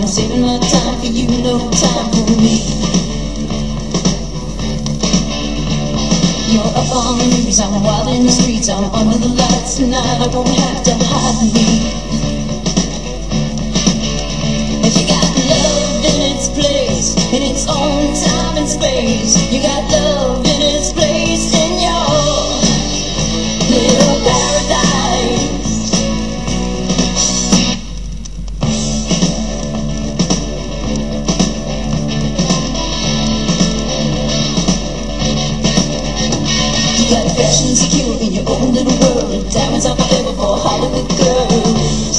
I'm saving my time for you, no time for me. You're up on the news, I'm wild in the streets, I'm under the lights tonight, I won't have to hide me. If you got love in its place, in its own time and space, you got love Fashion secure in your own little world. Diamonds are forever for Hollywood girls.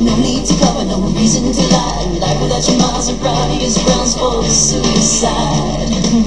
No need to cover, no reason to lie. Life without your Maserati is grounds for suicide.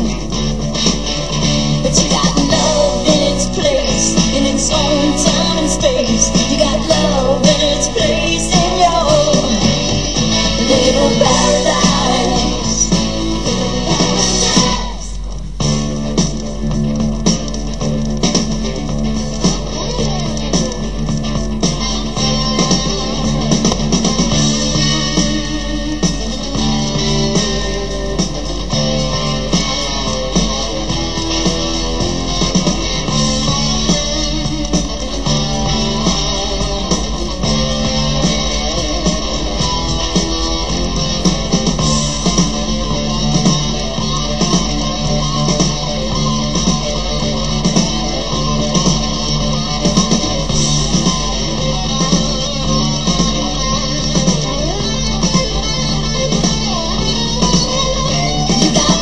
Bye.